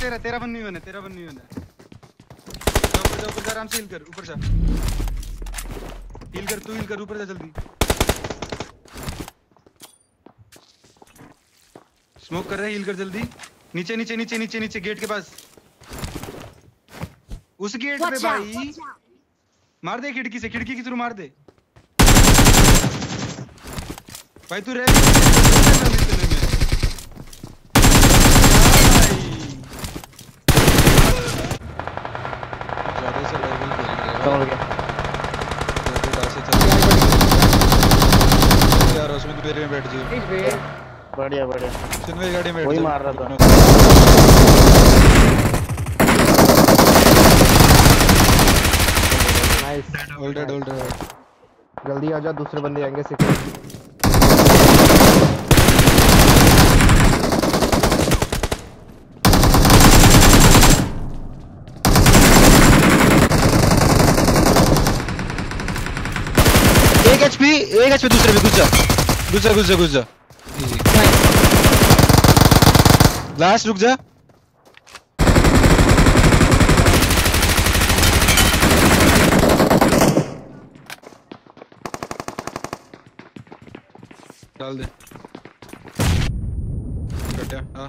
तेरा तेरा बन नहीं होना तेरा बन नहीं होना। ऊपर जा ऊपर जा आराम से हील कर ऊपर जा। हील कर तू हील कर ऊपर जा जल्दी। स्मोक कर रहा है हील कर जल्दी। नीचे नीचे नीचे नीचे नीचे गेट के पास। उस गेट पे भाई। मार दे खिड़की से खिड़की की थ्रू मार दे। भाई तू रह इतने में ज़्यादा से लेवल हो यार उसमें मेरे में बैठ जाओ बढ़िया बढ़िया। गाड़ी में वही मार रहा था। नाइस जल्दी आ जा दूसरे बंदे आएँगे सिक्योर एक एचपी एक एचपी दूसरे पे घुस जा घुस जा घुस लास्ट रुक जा। डाल दे। हाँ।